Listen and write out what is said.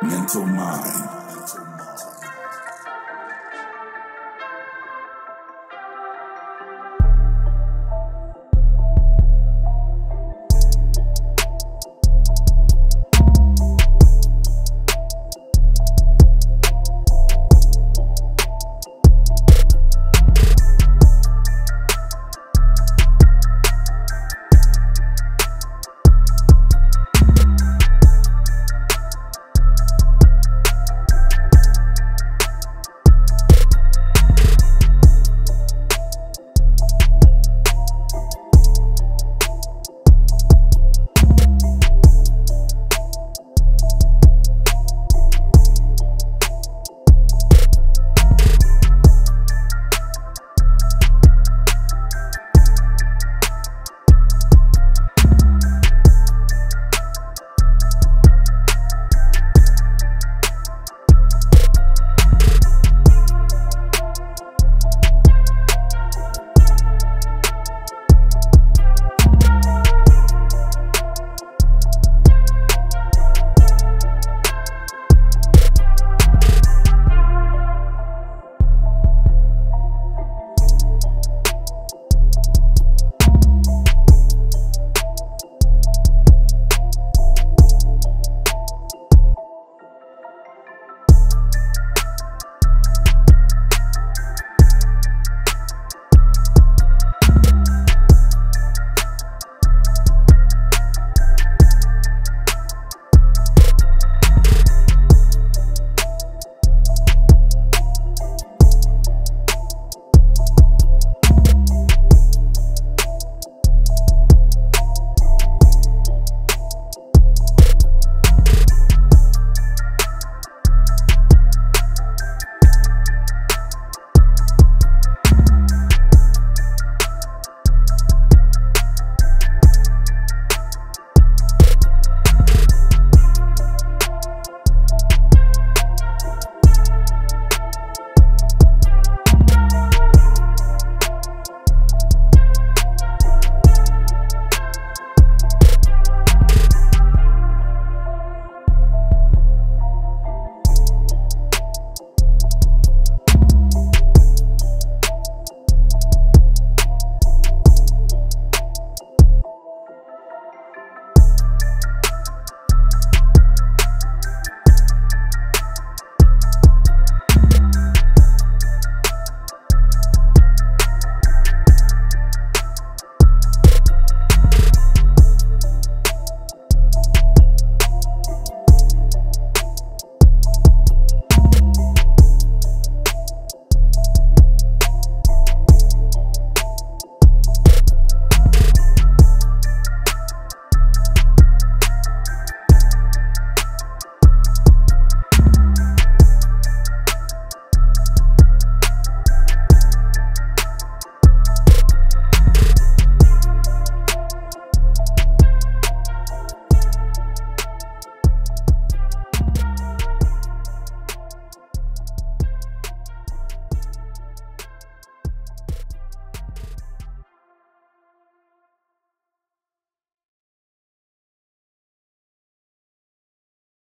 Mental Mind.